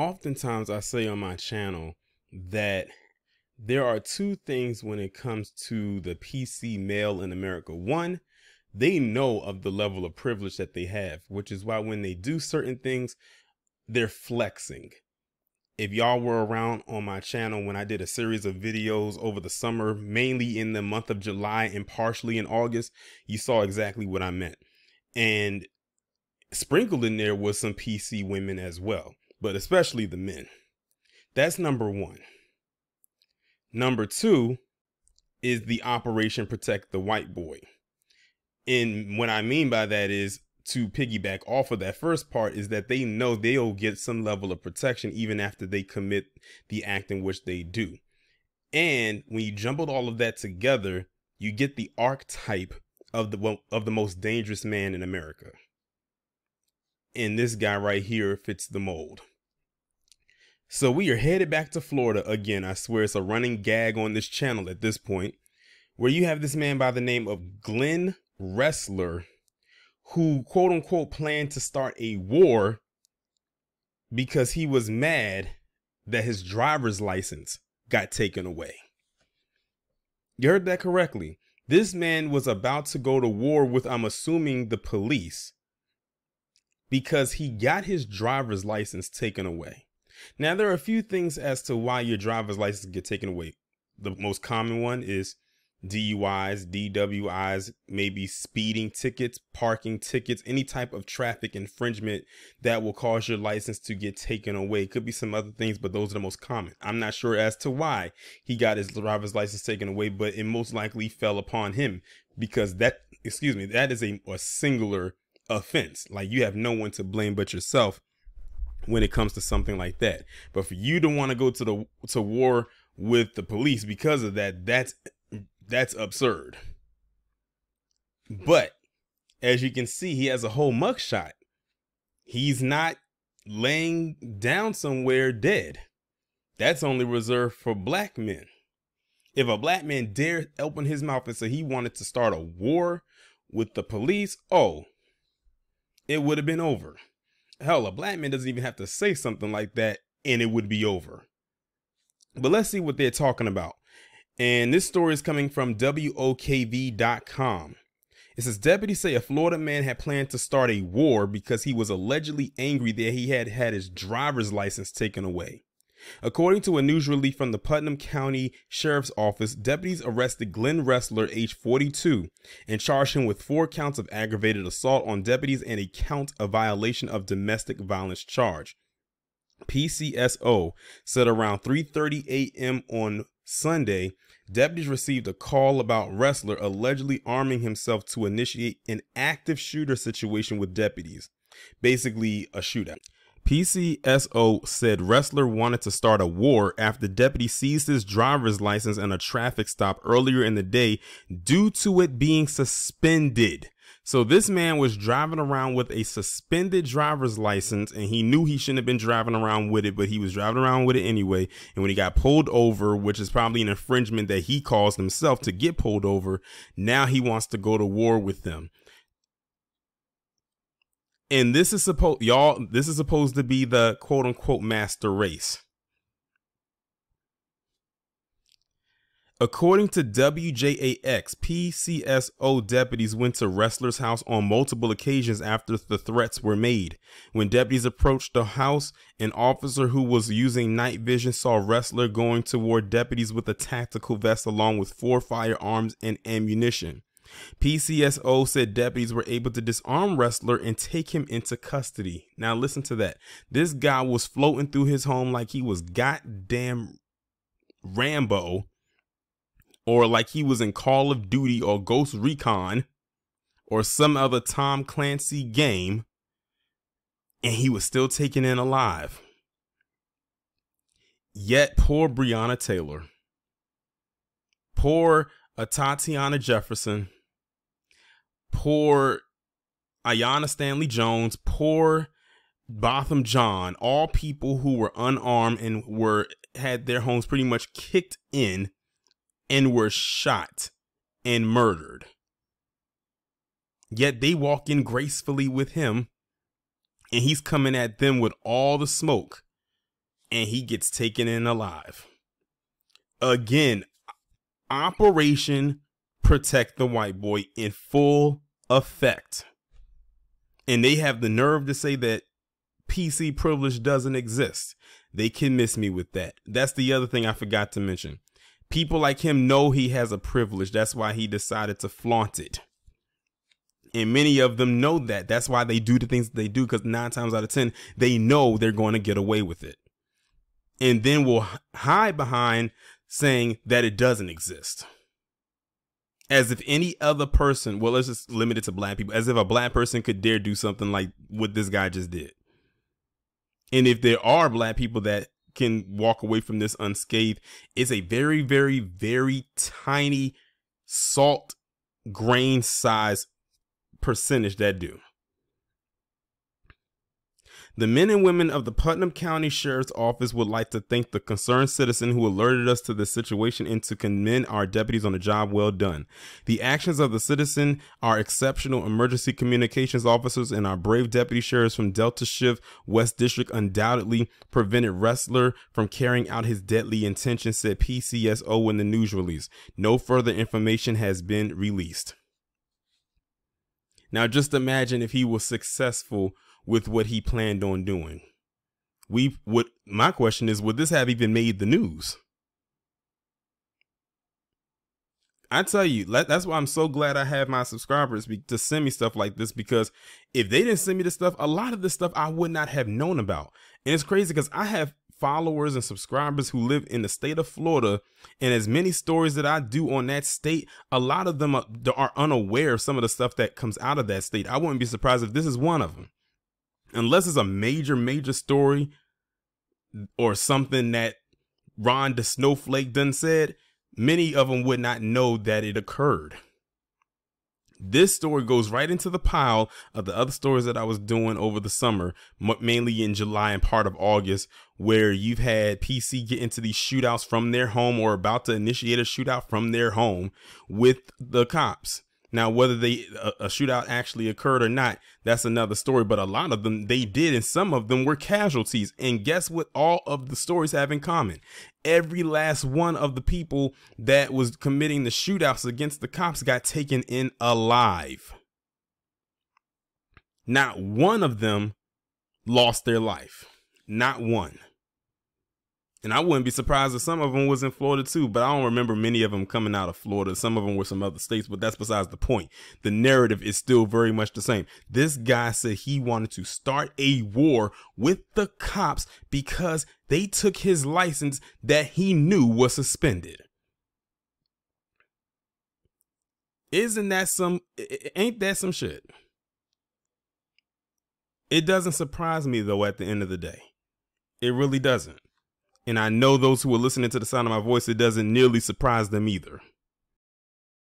oftentimes I say on my channel that there are two things when it comes to the PC male in America. One, they know of the level of privilege that they have, which is why when they do certain things, they're flexing. If y'all were around on my channel when I did a series of videos over the summer, mainly in the month of July and partially in August, you saw exactly what I meant. And sprinkled in there was some PC women as well, but especially the men. That's number one. Number two is the Operation Protect the White Boy. And what I mean by that is to piggyback off of that first part is that they know they'll get some level of protection even after they commit the act in which they do. And when you jumbled all of that together, you get the archetype of the of the most dangerous man in America. And this guy right here fits the mold. So we are headed back to Florida again. I swear it's a running gag on this channel at this point, where you have this man by the name of Glenn Ressler, who quote unquote planned to start a war because he was mad that his driver's license got taken away. You heard that correctly. This man was about to go to war with, I'm assuming, the police because he got his driver's license taken away. Now, there are a few things as to why your driver's license get taken away. The most common one is DUIs, DWIs, maybe speeding tickets, parking tickets, any type of traffic infringement that will cause your license to get taken away. Could be some other things, but those are the most common. I'm not sure as to why he got his driver's license taken away, but it most likely fell upon him because that, excuse me, that is a, a singular offense. Like you have no one to blame but yourself when it comes to something like that. But for you to want to go to the to war with the police because of that, that's that's absurd. But as you can see, he has a whole mugshot. He's not laying down somewhere dead. That's only reserved for black men. If a black man dared open his mouth and say he wanted to start a war with the police, oh, it would have been over. Hell, a black man doesn't even have to say something like that and it would be over. But let's see what they're talking about. And this story is coming from WOKV.com. It says deputies say a Florida man had planned to start a war because he was allegedly angry that he had had his driver's license taken away. According to a news release from the Putnam County Sheriff's Office, deputies arrested Glenn Ressler, age 42, and charged him with four counts of aggravated assault on deputies and a count of violation of domestic violence charge. PCSO said around 3:30 a.m. on Sunday, deputies received a call about Ressler allegedly arming himself to initiate an active shooter situation with deputies, basically a shootout. PCSO said Ressler wanted to start a war after deputy seized his driver's license in a traffic stop earlier in the day due to it being suspended. So this man was driving around with a suspended driver's license and he knew he shouldn't have been driving around with it, but he was driving around with it anyway. And when he got pulled over, which is probably an infringement that he caused himself to get pulled over, now he wants to go to war with them. And this is supposed y'all this is supposed to be the quote unquote master race. According to WJAX, PCSO deputies went to Ressler's house on multiple occasions after the threats were made. When deputies approached the house, an officer who was using night vision saw Ressler going toward deputies with a tactical vest along with four firearms and ammunition. PCSO said deputies were able to disarm Ressler and take him into custody. Now listen to that. This guy was floating through his home like he was goddamn Rambo or like he was in Call of Duty or Ghost Recon or some other Tom Clancy game and he was still taken in alive. Yet poor Breonna Taylor, poor Tatiana Jefferson, poor Aiyana Stanley Jones, poor Botham John, all people who were unarmed and were had their homes pretty much kicked in and were shot and murdered. Yet they walk in gracefully with him, and he's coming at them with all the smoke and he gets taken in alive. Again, Operation Protect the White Boy in full effect. And they have the nerve to say that PC privilege doesn't exist. They can miss me with that. That's the other thing I forgot to mention. People like him know he has a privilege. That's why he decided to flaunt it. And many of them know that. That's why they do the things they do because nine times out of 10, they know they're going to get away with it. And then will hide behind saying that it doesn't exist. As if any other person, well, let's just limit it to black people, as if a black person could dare do something like what this guy just did. And if there are black people that can walk away from this unscathed, it's a very, very, very tiny salt grain size percentage that do. The men and women of the Putnam County Sheriff's Office would like to thank the concerned citizen who alerted us to this situation and to commend our deputies on a job well done. The actions of the citizen, our exceptional emergency communications officers, and our brave deputy sheriffs from Delta Shift West District undoubtedly prevented Ressler from carrying out his deadly intention, said PCSO in the news release. No further information has been released. Now, just imagine if he was successful with what he planned on doing. We would my question is would this have even made the news? I tell you, that's why I'm so glad I have my subscribers to send me stuff like this because if they didn't send me this stuff, a lot of this stuff I would not have known about. And it's crazy because I have followers and subscribers who live in the state of Florida, and as many stories that I do on that state, a lot of them are, are unaware of some of the stuff that comes out of that state. I wouldn't be surprised if this is one of them unless it's a major, major story or something that Ron the Snowflake done said, many of them would not know that it occurred. This story goes right into the pile of the other stories that I was doing over the summer, mainly in July and part of August, where you've had PC get into these shootouts from their home or about to initiate a shootout from their home with the cops. Now, whether they a, a, shootout actually occurred or not, that's another story. But a lot of them they did, and some of them were casualties. And guess what? All of the stories have in common. Every last one of the people that was committing the shootouts against the cops got taken in alive. Not one of them lost their life. Not one. And I wouldn't be surprised if some of them was in Florida too, but I don't remember many of them coming out of Florida. Some of them were some other states, but that's besides the point. The narrative is still very much the same. This guy said he wanted to start a war with the cops because they took his license that he knew was suspended. Isn't that some, ain't that some shit? It doesn't surprise me though at the end of the day. It really doesn't. And I know those who are listening to the sound of my voice, it doesn't nearly surprise them either.